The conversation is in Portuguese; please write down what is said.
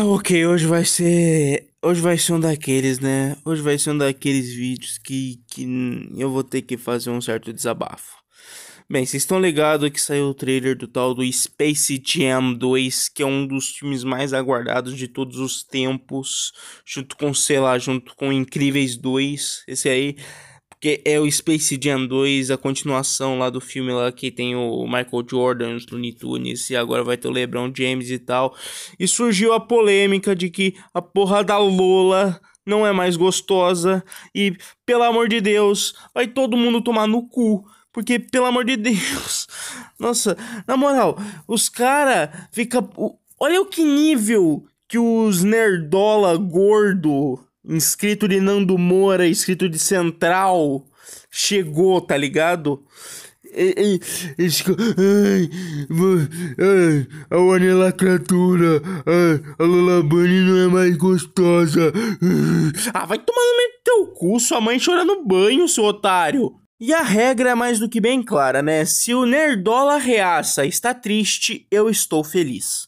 Ah, ok, hoje vai ser. Hoje vai ser um daqueles, né? Hoje vai ser um daqueles vídeos que, que eu vou ter que fazer um certo desabafo. Bem, vocês estão ligados que saiu o trailer do tal do Space Jam 2, que é um dos filmes mais aguardados de todos os tempos, junto com, sei lá, junto com Incríveis 2. Esse aí porque é o Space Jam 2, a continuação lá do filme lá que tem o Michael Jordan, os Looney Tunes, e agora vai ter o LeBron James e tal. E surgiu a polêmica de que a porra da Lola não é mais gostosa e, pelo amor de Deus, vai todo mundo tomar no cu. Porque, pelo amor de Deus, nossa, na moral, os cara fica. Olha o que nível que os nerdola gordo inscrito de Nando Moura, inscrito de Central, chegou, tá ligado? A Wani lacratura. Ai, a Lola Bunny não é mais gostosa. Ah, vai tomar no teu cu, sua mãe chora no banho, seu otário. E a regra é mais do que bem clara, né? Se o Nerdola reaça está triste, eu estou feliz.